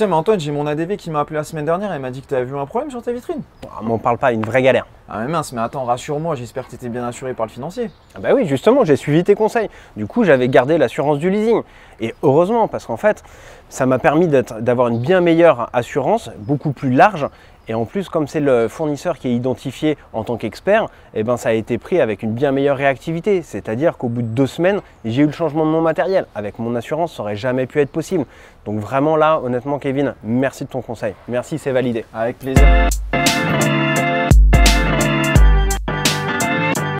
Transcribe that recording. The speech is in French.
Tiens, mais Antoine, j'ai mon ADV qui m'a appelé la semaine dernière et m'a dit que t'avais vu un problème sur ta vitrine. Ah, m'en parle pas, une vraie galère. Ah, mais mince, mais attends, rassure-moi, j'espère que t'étais bien assuré par le financier. Ah bah oui, justement, j'ai suivi tes conseils. Du coup, j'avais gardé l'assurance du leasing. Et heureusement, parce qu'en fait, ça m'a permis d'avoir une bien meilleure assurance, beaucoup plus large. Et en plus, comme c'est le fournisseur qui est identifié en tant qu'expert, eh ben, ça a été pris avec une bien meilleure réactivité. C'est-à-dire qu'au bout de deux semaines, j'ai eu le changement de mon matériel. Avec mon assurance, ça aurait jamais pu être possible. Donc vraiment là, honnêtement, Kevin, merci de ton conseil. Merci, c'est validé. Avec plaisir.